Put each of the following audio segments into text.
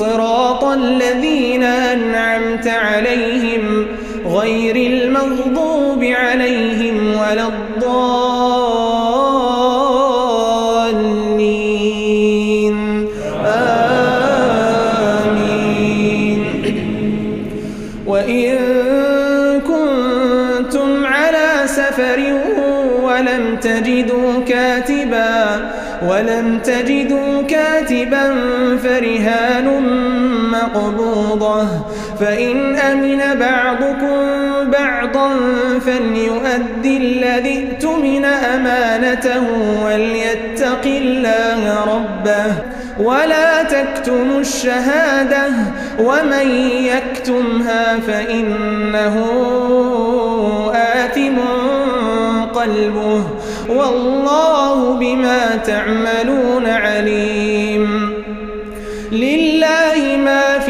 صراط الذين أنعمت عليهم غير المغضوب عليهم ولا الضالين. آمين. وإن كنتم على سفر ولم تجدوا كاتبا ولم تجدوا كاتبا فرهان مقبوضة. فإن أمن بعضكم بعضا فليؤدي الذي ائتمن أمانته وليتق الله ربه. ولا تكتموا الشهادة ومن يكتمها فإنه آثم قلبه. والله بما تعملون عليم. لله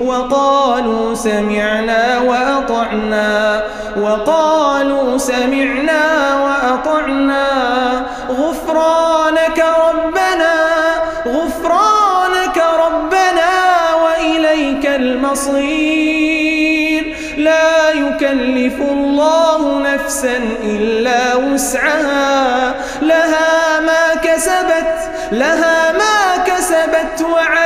وقالوا سمعنا وأطعنا. وقالوا سمعنا وأطعنا. غفرانك ربنا غفرانك ربنا وإليك المصير. لا يكلف الله نفسا إلا وسعها. لها ما كسبت لها ما كسبت وعليها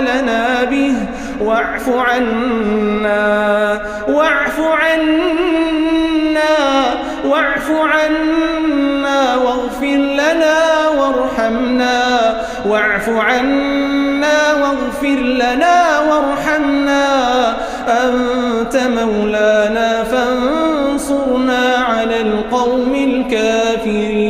لنا به. واعف عنا واعف عنا واعف عنا واغفر لنا وارحمنا. واعف عنا واغفر لنا وارحمنا. أنت مولانا فانصرنا على القوم الكافرين.